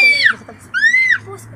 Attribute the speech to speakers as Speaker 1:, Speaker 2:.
Speaker 1: Пусть.
Speaker 2: Пусть.